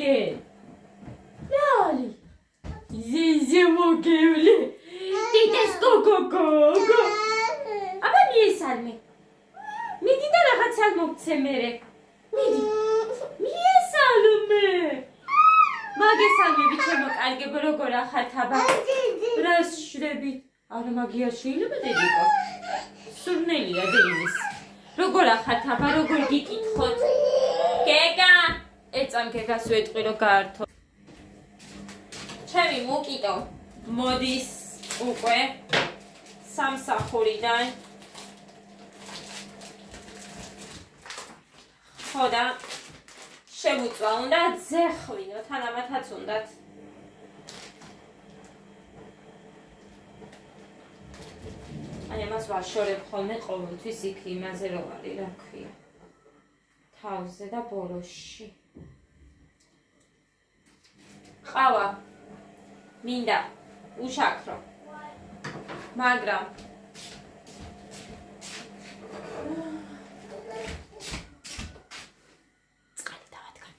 კიდე ლალი ზიზე მოგევლე დიდეს გოგოგო აბა მიესალმე. მიდი და რაღაც არ მოგცე მერე. მიდი. მიესალმე. მაგესალმები ჩემო კარგებო როგორ ახართ აბა რა შრები? არა მაგია შეიძლება დედიკო სურნელია დეიმის როგორ ახართ აბა როგორ გიკითხოთ? გეგა ეწამ გეგას ვეტყვი რომ გაართო. ჩემი მოკიტო მოდის უკვე სამსახურიდან. ხოდა შემოწვა უნდა ზეხვინო თან ამათაც უნდათ. აი ამას ვაშორებ ხოლმე ყოველთვის იქ იმაზე რომ არის რა ქვია. თავზე და ბოროში ყავა. მინდა. უშაქრო. მაგრამ. წყალი დავადგან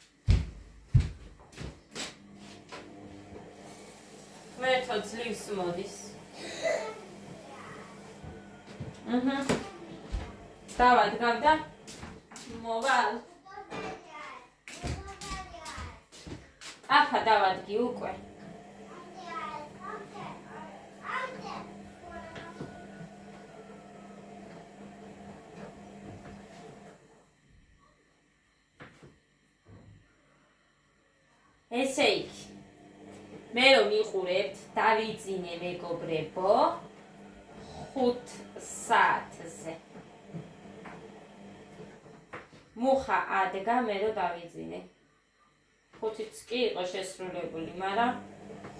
მე თო ძლივს მოდის. აჰა დავადგან და მოვალ აფა დავადგი უკვე. ესე იგი მე რომ მიყურებთ დავიძინე მეგობრებო 5 საათზე. მუხა ადგა მე რომ დავიძინე 5-იც კი იყო შესრულებული მაგრამ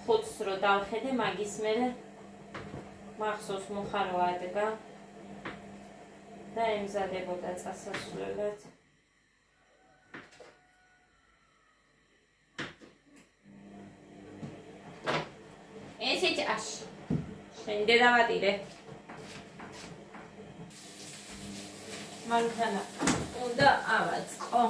5-ს რო დავხედე მაგის მერე მახსოვს მუხა რო ადგა და ემზადებოდა წასასვლელად. ესეც აშ შენ დედავატირე მანქანა უნდა ავაწყო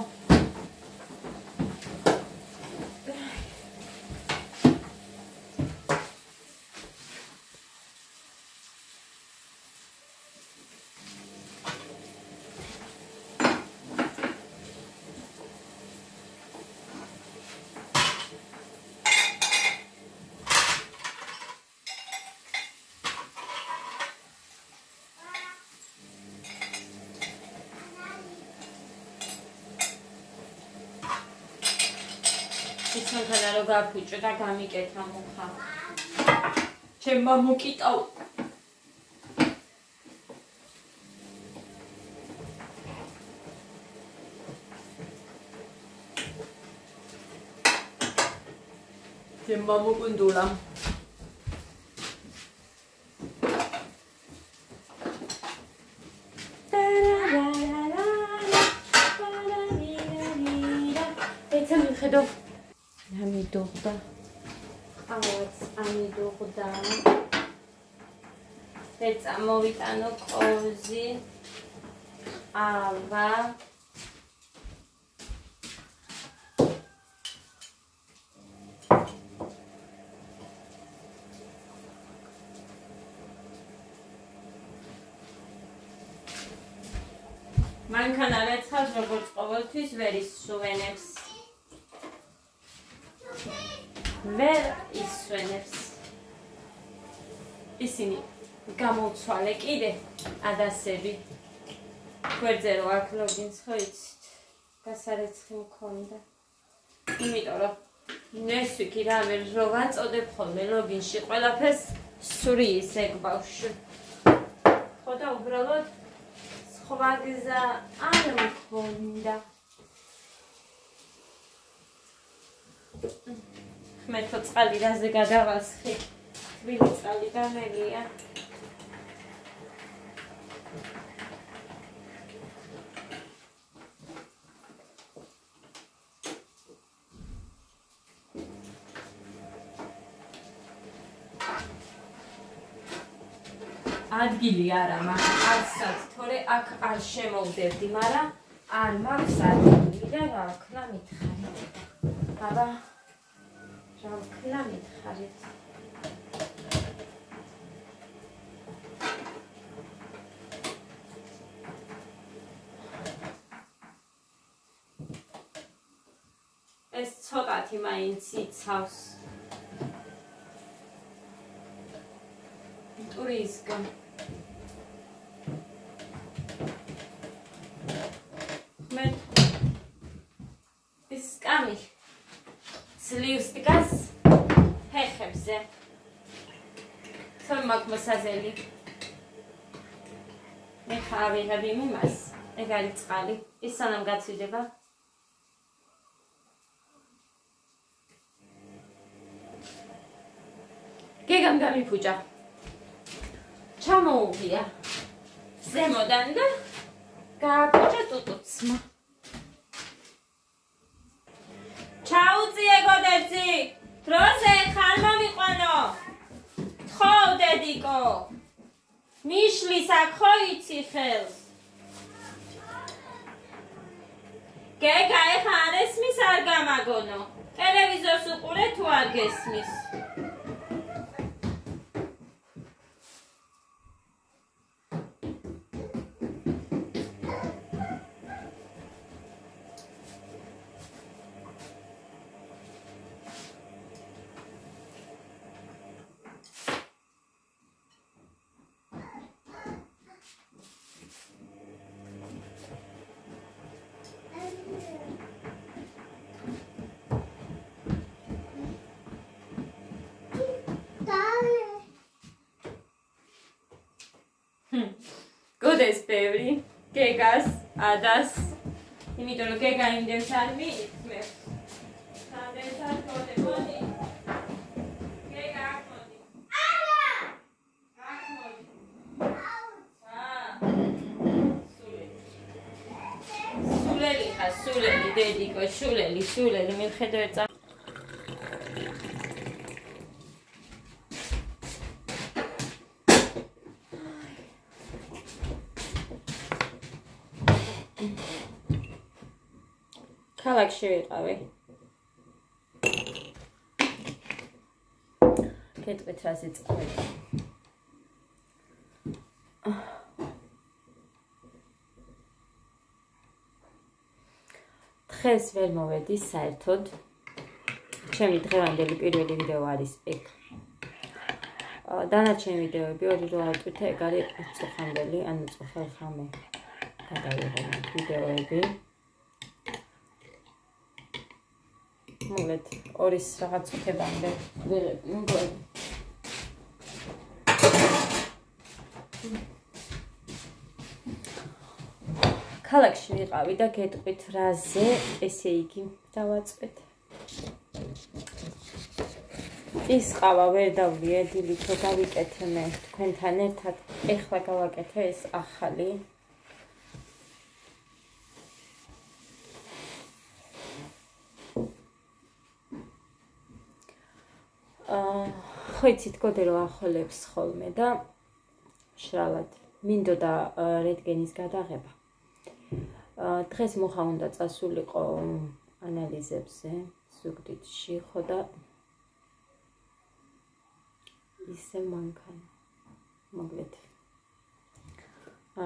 რო გაფუჭო და გამიკეთა მუხა. ჩემ მამუკიტავ. ჩემ მამუკუნდულა. ეცა მოვიტანო კოზი აბა მანქანა რეცხავს როგორც ყოველთვის ვერის სუვენებს ვერ ისვენებს. ისინი გამოცვალე კიდე ადასები. გვერდზე რო აქ ლოგინს ხო იცით? გასარეცხი მქონდა. იმიტომ რომ ნესვიკი რამე რო ვაწოდებ ხოლმე ლოგინში ყველაფერს სური ისე გვბავშვი ხო და უბრალოდ სხვა გზა არ მქონდა. ხმეთო წყალი რაზე გადავასხი? თბილი წყალი გამელია ადგილი არა მაგრამ არცად თორე აქ არ შემოვდებდი მაგრამ არ მაქვს ადგილი და რა ქნა მითხარი აბა რა ვქნა მითხარით? ეს ცოტათი მაინც იცავს ტურიზგან მე ეს კამი ძლივს დგას ფეხებზე. თომ მაგ მოსაზელი. მე ხავი ხები მიმას. ეგ არის წყალი. ის სანამ გაცვიდება გეგამ გამიფუჭა. ჩამოუღია. ზემოდან და გააკუჭა ტუტუცმა. ჩაუწიე გოდეცი. დროზე ხარ მომიყვანო. ხო დედიკო. მიშლი საქო იცი ხელს. გეგა ეხა არ ესმის არ გამაგონო. ტელევიზორს უყურე თუ არ გესმის? გოდეს ბევრი. გეგას ადას. იმიტომ რომ გეგა იმდენს არ მიიწმებს სადაც არ გოდე მოდი. გეგა აქ მოდი. არა აქ მოდი. სულელი ხა სულელი დედიკო სულელი სულელი მიხედავ ქალაქში ვიყავი. კეთეთ რა სიწყე. დღეს ვერ მოვედი საერთოდ. ჩემი დღევანდელი პირველი ვიდეო არის ეგ. დანარჩენი ვიდეოები ორი რო ატვირთე, ეგ არის წუხანდელი, ანუ წუხელ ხამე. გადავიღე ვიდეოები. მოგეთ ორის რაღაც ხებამდე ვიღები მგონი ქალაქში ვიყავი და გეტყვით რაზე ესე იგი დავაწყვეთ. ის ყავა ვერ დავლიე დილითო გავიკეთე მე თქვენთან ერთად. ეხლა გავაკეთე ეს ახალი ხო იცით გოდე რომ ახოლებს ხოლმე და შრალად მინდოდა რენტგენის გადაღება. დღეს მოხა უნდა წასულიყო ანალიზებზე სუგდიდში ხო და ისე მანქან მოგვეთ.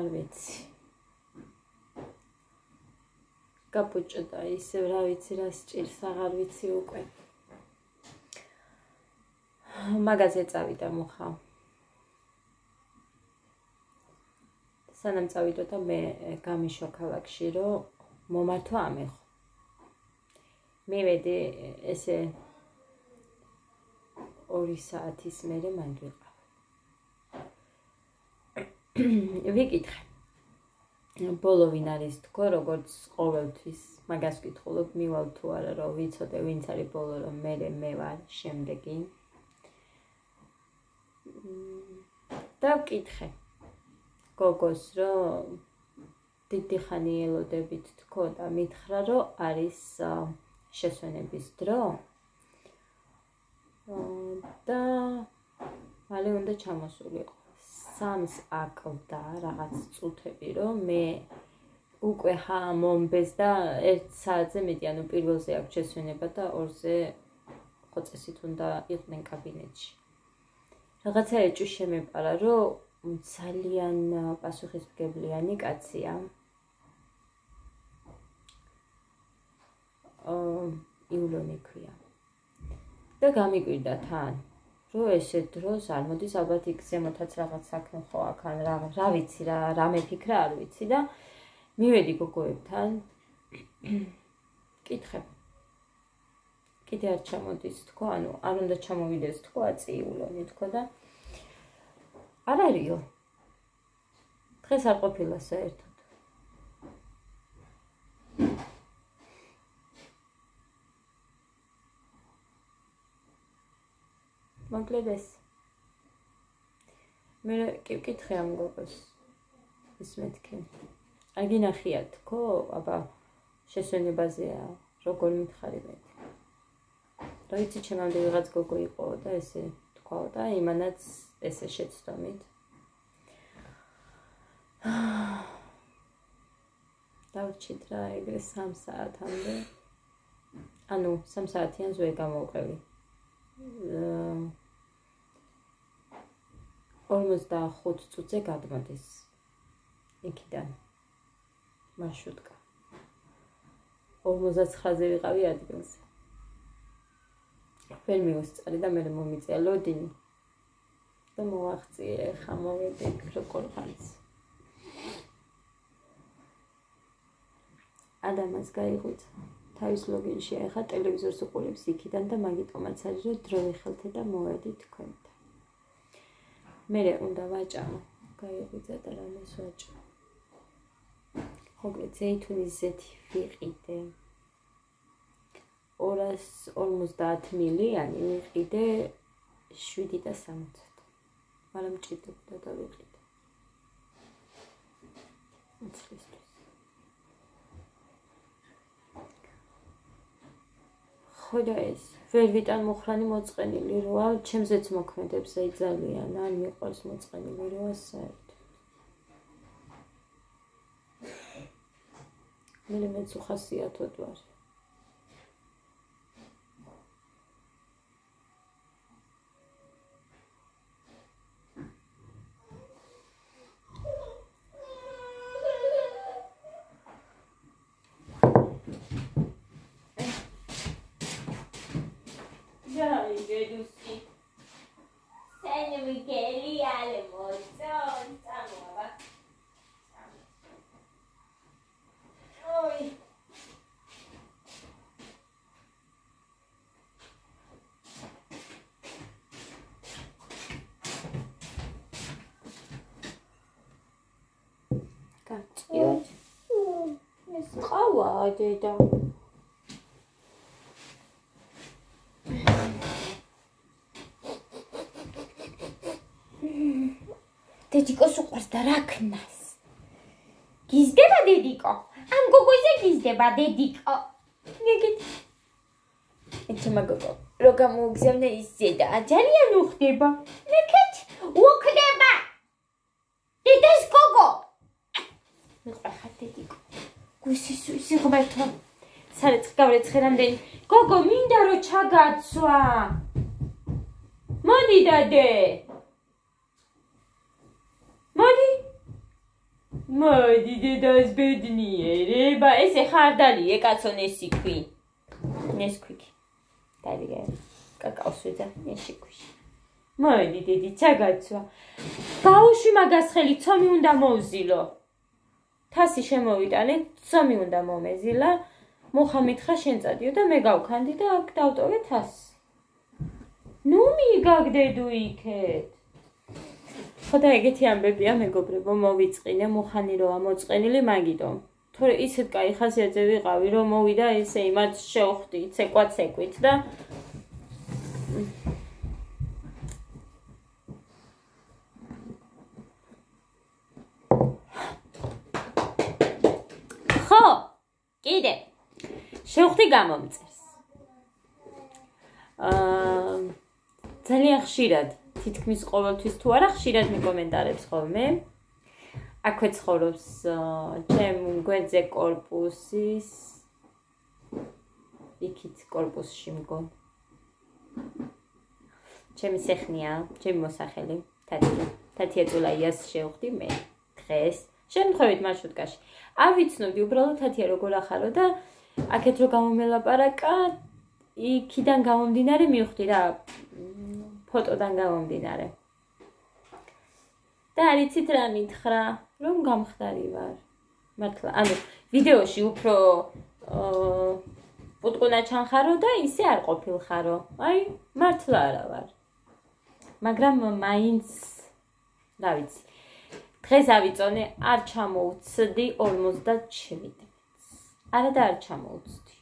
არ ვიცი. კაპუჭოდა ისე რა ვიცი რა სჭირს აღარ ვიცი უკვე მაგაზე წავიდა მუხა. სანამ წავიდოდა მე გამიშვა ქალაქში, რომ მომართვა ამეხო. მივედი ესე 2 საათის მერე მან ვიყავ. ვიკითხე. ბოლო ვინ არის თქო, როგორც ყოველთვის მაგას ვკითხულობ, მივალ თუ არა, რომ ვიცოდე ვინც არის ბოლო, რომ მე მე ვარ შემდეგი. და ვკითხე. გოგოს რომ დიდი ხანი ელოდებით თქო და მითხრა რომ არის შესვენების დრო. და მალე უნდა ჩამოსულიყო. სამს აკლდა რაღაც წუთები რომ მე უკვე ხა მომბეს და 1 საათზე მეტი ანუ პირველზე აქვს შესვენება და ორზე ხო წესით უნდა იყვნენ კაბინეტში. რაღაცა ეჭვი შემეპარა, რომ ძალიან პასუხისმგებლიანი კაცია. აა იულონი ქვია. და გამიკვირდა თან, რომ ესე დროს არ მოდის ალბათ იქ ზემოთაც რაღაც საქმე ხო აქ ან რა რა ვიცი რა რა მეფიქრა არ ვიცი და მივედი გოგოებთან. კითხე. კიდე არ ჩამოდის თქო, ანუ არ უნდა ჩამოვიდეს თქო, აწიულონი თქო და არ არისო. დღეს არ ყოფილა საერთოდ. მოკლედ ეს მე კი ვკითხე ამ გოგოს ის მეთქი აგი ნახიათ ხო აბა შესვენებაზეა როგორ მითხარი მე და იცი ჩემამდე ვიღაც გოგო იყო და ესე თქვა და იმანაც ესე შეცდომით. დავჭით რა ეგრე 3 საათამდე. ანუ 3 საათიან ზვე გამოვყევი 45 წუთზე გადმოდის იქიდან. მარშრუტკა 59-ზე ვიყავი ადგილზე ვერ მივსწარი და მე მომიწია ლოდინი. და მოაღწიე ხა მოვედი როგორ ხანს. ადამას გაიღვით თავის ლოგინში ახლა ტელევიზორს უყურებს იქიდან და მაგიტომაც არის რომ დრო ეხელთე და მოვედი თქვენთან მე უნდა ვაჭამო? გაიღვიძა და რამეს ვაჭამო. მოკლედ ზეითუნის ზეთი ვიყიდე 250 მილიანი ვიყიდე 7 და 60 მაგრამ მჭიდრობდა და ვიყიდე. ხოდა ეს ვერ ვიტან მოხრანი მოწყენილი როა? ჩემზეც მოქმედებს აი ძალიან ან მიყვარს მოწყენილი როა საერთოდ? მე მეც უხასიათოდ ვარ. დედა დედიკოს უყვარს და რა ქნას? გიზდება დედიკო? ამ გოგოზე გიზდება დედიკო? ნეგეთ ეცე მაგოგო რო გამოგზავნე ის ზედა. ძალიან უხდება ნეკეთ უხდება დედას გოგო მიყვა დედიკო გუსის ისი ხმერთო სარეც გავრეცხე რამდენი გოგო მინდა რომ ჩაგაცვა. მოდი დადე. მოდი. მოდი დედას ბედნიერება ესე ხარდალიე კაცო ნესიქვი ნესქვიკი დადიგე კაკაოს ვეძა ნესიქვი მოდი დედი ჩაგაცვა. ბაუში მაგას ხელი ცომი უნდა მოუზილო თასი შემოვიტანე, სამი უნდა მომეზილა. მუხა მითხრა შენ წადიო და მე გავქანდი და აქ დავტოვე თასი. ნუ მიგაგდედუ იქეთ. ხოდა ეგეთი ამბებია მეგობრებო, მოვიწყინე მუხანი როა მოწყენილი მაგიტო. თორე ისეთ кай ხასიათზე ვიყავი, რომ მოვიდა ესე იმათ შეხვდი, ცეკვაცეკვით და კიდე შევხვდი გამომწერს. აა ძალიან ხშირად, თითქმის ყოველთვის თუ არა, ხშირად მიკომენტარებს ხოლმე. აქვე ცხოვრობს ჩემ გვერდზე корпуსის იქით корпуსში მგო. ჩემი სეხნია, ჩემი მოსახელი, თათია. თათია ძულაიას შევხვდი მე დღეს. აა შემთხვევით მარშრუტკაში ავიცნობდი უბრალოდ თათია როგორ ახარო და აქეთ რო გამომელაპარაკა იქიდან გამომდინარე მივხვდი რა ფოტოდან გამომდინარე. და არიცით რა მითხრა რომ გამხდარი ვარ? მართლა ანუ ვიდეოში უფრო აა პუტკუნა ჩანხარო და ისე არ ყოფილხარო აი მართლა არა ვარ. მაგრამ მაინც რა ვიცი დღეს ავიწონე არ ჩამოუცდი 57 მეტრს არა და არ ჩამოუცდი.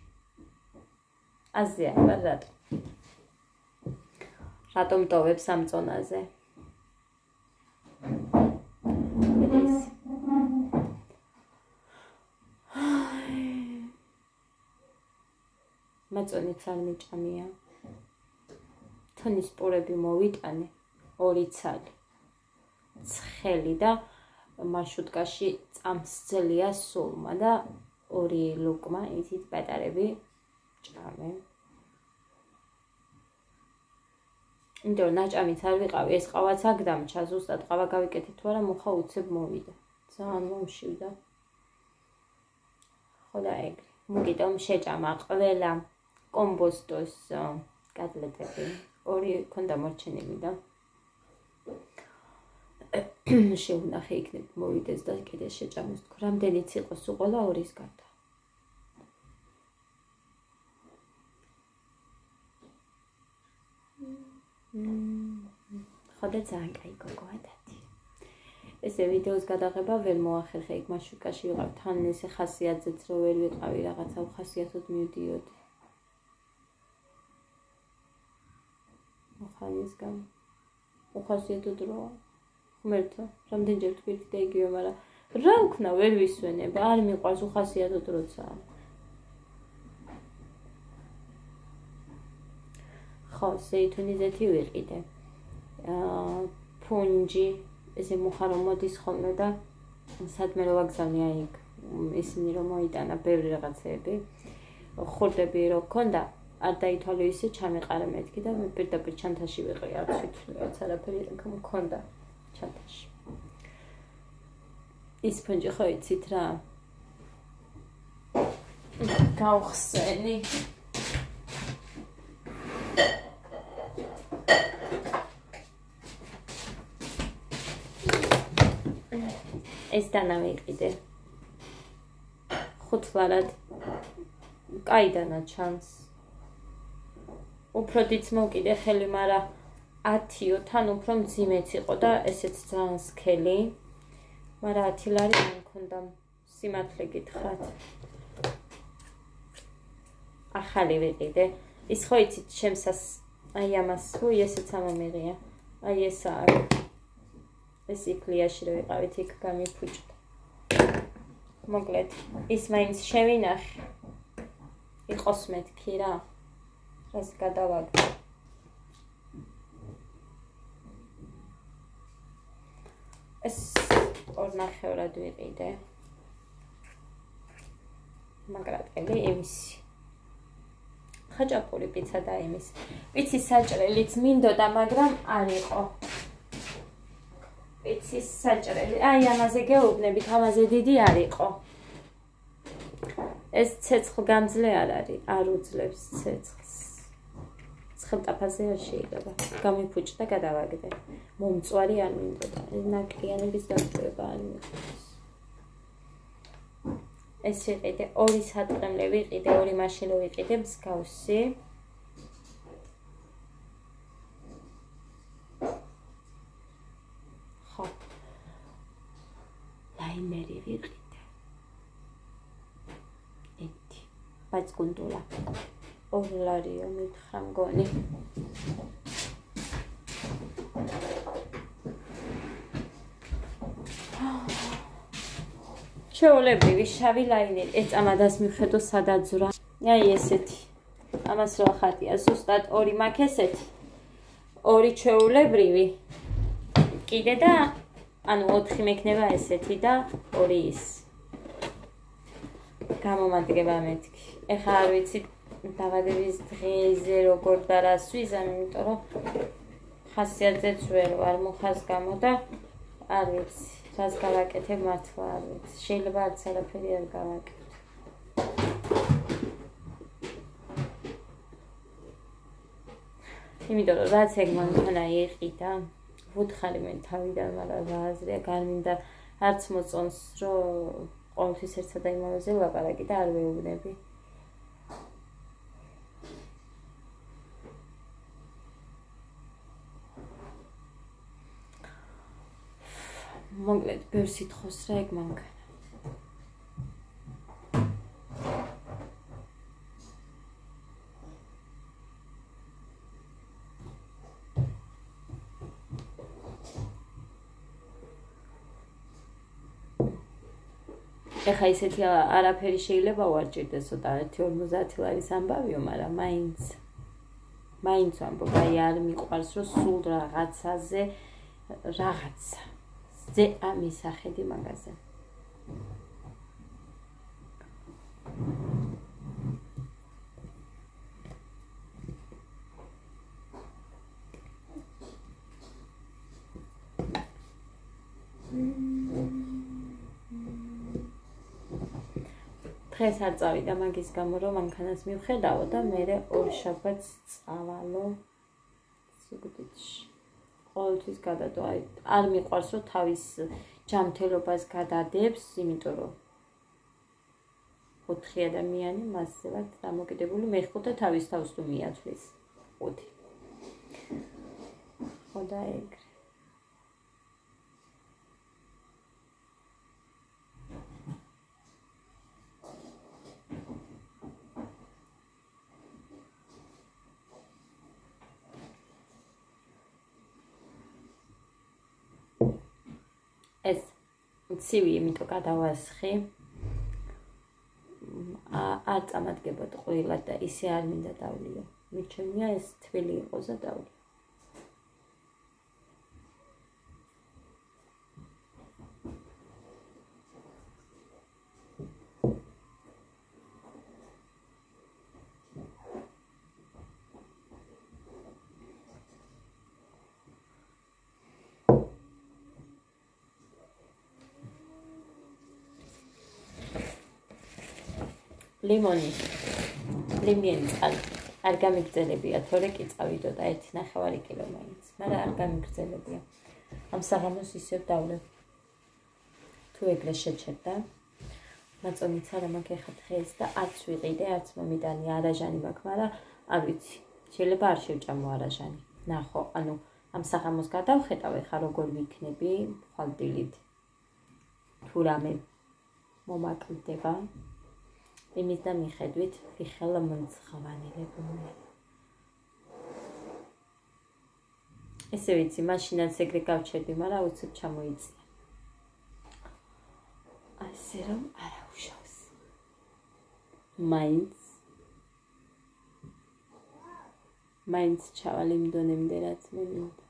აზია რატო? რატომ ტოვებს ამ წონაზე? მაწონიც არ მიჭამია. თონის პურები მოვიტანე ორი ცალი. ცხელი და მარშრუტკაში წამსძელია სულმა და ორი ლუკმა ისიც პატარები ჭამე ინდო ნაჭამიც არ ვიყავი ეს ყავაც აქ დამჩა ზუსტად ყავა გავიკეთე თუ არა მუხა უცებ მოვიდა. ძალიან მომშივდა. ხოდა ეგ. მოგიტომ შეჭამა ყველა კომბოსტოს კატლეტები. ორი ქონდა მორჩენილი და შეუნახე იქნებ მოვიდეს და კიდე შეჭამოს თქო რამდენიც იყოს უყოლა ორის გარდა ხოდა ძალიან კაი გოგოა დათი ესე ვიდეოს გადაღება ვერ მოახერხე იქ მაშუკაში ვიყავ თან ესე ხასიათზეც რო ვერ ვიყავი რაღაცა ხასიათოდ მივდიოდი. ხანის გამ უხასიათოდ როა ხმერთა რამდენჯერ თქვით და იგივე მაგრამ რა ვქნა ვერ ვისვენება არ მიყვარს უხასიათო დროცა ხო სეითუნიზეთი ვიყიდე აა ფუნჯი ესე მუხარო მოდის ხოლმე და სადმე რო ვაგზავნია იქ ისინი რომ მოიტანა ბევრი რაღაცეები. ხურდები რო ქონდა არ დაითვალე ისე ჩამეყარა მეთქი და მე პირდაპირ ჩანთაში ვიყრი არ ვიცი რაც არაფერი მქონდა ჩანთაში ის ფონჯი ხო იცით რა? გავხსენი. ეს დანავიყიდე ხუთლარად. კაიდანა ჩანს. უფრო დიდ მოკიდე ხელი, მაგრამ 10-ო თან უფრო მძიმეც იყო და ესეც ძალიან სქელი. მაგრამ 10 ლარი არ მქონდა სიმართლე გითხრათ. ახალი ვიყიდე. ის ხო იცით, შემსას აი ამას თუ ესეც ამომიღია. აი ეს არის. ეს იკლიაში რო ვიყავით, იქ გამიფუჭდა. მოკლედ, ის მაინც შევინახე. იყოს მეთქი რა. ეს გადავაგდო. ეს ორნახევრად ვიყიდე. მაგრატელი იმისი. ხაჭაპური პიცა და იმის. პიცის საჭრელიც მინდოდა, მაგრამ არ იყო. პიცის საჭრელი. აი ამაზე გეუბნებით, ამაზე დიდი არ იყო. ეს ცეცხლ გამძლე არ არის, არ უძლებს ცეცხლს. ხელტაფაზე არ შეიძლება. გამიფუჭდა გადავაგდე. მომწვარი არ მინდოდა. ნაკლიანების დაწყება არ მინდოდა. ეს იყიდე ორი სატყემლე ვიყიდე, ორი მაშინო ვიყიდე მსგავსი. ხო. ლაიმერი ვიყიდე. ეთი. ბაცკუნდულა. ორლარიო მითხრა მგონი. ჩეულებრივი შავი ლაინერი ეწამადას მიხედო სადაძვრა აი ესეთი. ამას რა ხატია? ზუსტად ორი მაქ ესეთი ორი ჩეულებრივი კიდე და ანუ 4 მექნება ესეთი და 2 ის. გამომადგება მეთქი. ეხა არ ვიცი დავადების დღეზე როგორ და რა სვიზამ, იმიტომ რომ ხასიათზეც ვერ ვარ მუხას გამო და არ ვიცი, რას გავაკეთებ მართლა არ ვიცი. შეიძლება არც არაფერი არ გავაკეთო. იმიტომ რომ რაც ეგ მანქანა იყიდა ვუთხარი მე თავიდან მაგრამ რა აზრია განმინდა არც მოწონს რომ ყოველთვის ერთსა და იმავეზე ლაპარაკი და არ ვეუბნები მოკლედ ბევრ სიტყვას რა ეგ მანქანა ეხა ისეთი არაფერი შეიძლება ვარჭირდესო და 1.50 ლარის ამბავიო, მაგრამ მაინც მაინც ამბობ, აი არ მიყვარს რომ სულ რაღაცაზე რაღაცა ზე ამისახედი მაგაზე. დღეს არ წავიდა მაგის გამო რომ მანქანას მივხედავო და მე ორ შაბათს წავალო სიგუდეთში ყოველთვის გადადო აი არ მიყვარს რომ თავის ჯანმრთელობას გადადებს იმიტომ რომ ოთხი ადამიანი მასზე ვართ დამოკიდებული მე ხუთა თავის თავს თუ მიათვლის ოთი ხოდა ეგრე ეს ცივი იმიტომ გადავასხი. ა არ წამადგებოდ ყვილა და ისე არ მინდა დავლიო. მიჩვენია ეს თვილი იყოს და დავლიო ლიმონი. ლიმიანი წყალი. არ გამიგრძელებია. თორე კი წავიდო და 1.5 კილო მაინც. მაგრამ არ გამიგრძელებია. ამ საღამოს ისევ დავლე თუ ეგრე შეჩერდა მაწონიც არა მაქვს ხა დღეს და არც ვიყიდე არც მომიდანი არაჟანი მაქვს მაგრამ არ ვიცი. შეიძლება არ შევჭამო არაჟანი. ნახო ანუ ამ საღამოს გადავხედავ ხა როგორ ვიქნები ხალდილით თუ რამე მომაკვდება იმის და მიხედვით ფიხელა მომცხვანილებული. ესე ვიცი, მაშინაც ეგრე გავჩერდი, მაგრამ უცებ ჩამოიწია. ასე რომ არა უშავს. მაინც მაინც ჩავალ იმ დონემდე რაც მე მინდა.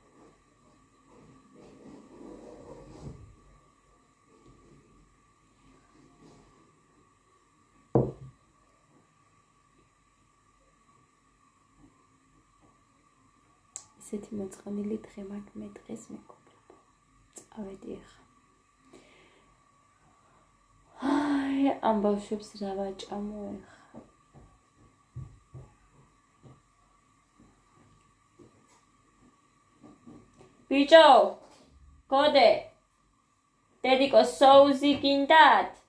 ესეთი მოწყენილი დღე მაქვს მე დღეს მეკობრებო. წავედი ახლა. აი, ამ ბავშვებს რა ვაჭამო ახლა? ბიჭო, გოდე. დედიკო სოუსი გინდათ?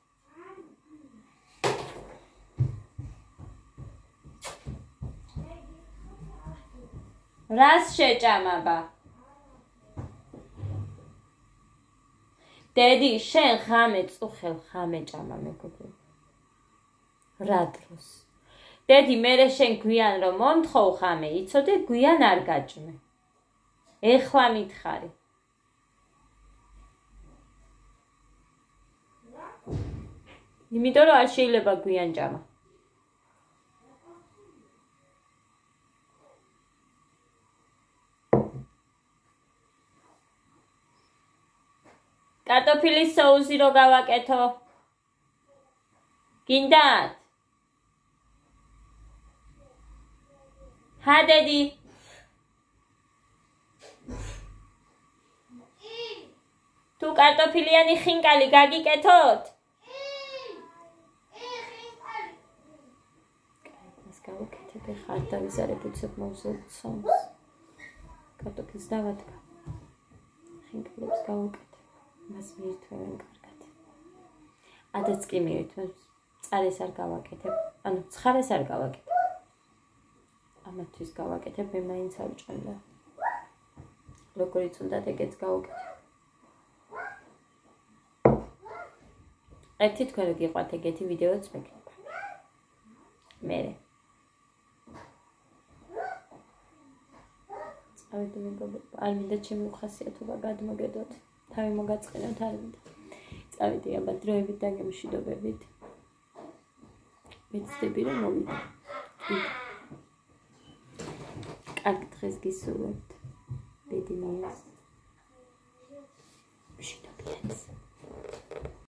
რას შეჭამაბა? დედი, შენ ხამე წუხელ ხამე ჭამა მეგობრო. რა დროს? დედი, მე შენ გვიან რომ მომთხოვ ხამე, იცოდე გვიან არ გაჭმე. ეხლა მითხარი. იმიტომ რომ არ შეიძლება გვიან ჭამა. კარტოფილის соуსი რო გავაკეთო? გინდათ? ჰა დედი თუ კარტოფილიანი ხინკალი გაგიკეთოთ? ეს გავაკეთებ ხარ დავიზარებ უცებ მოვზეცონს. კარტოფილს დავადგა. ხინკალებს გავაკეთე. მას მიირთმევენ კარგად ადაც კი მიირთმევ წარეს არ გავაკეთებ. ანუ ცხარეს არ გავაკეთებ. ამათვის გავაკეთებ მე მაინც არ ჭამდა როგორიც უნდა ეგეც გავაკეთებ ერთი თქვენ რო გიყვართ ეგეთი ვიდეოც მეკნება მე ავედი მეგობრებო არ მინდა ჩემი ხასიათობა გადმოგედოთ თავი მოგაწყინოთ არ მინდა წავიდი აბა დროებით და გემშვიდობებით. მეცდები რომ მოვიდე კარგ დღეს გისურვებთ. მიას მშვიდობებით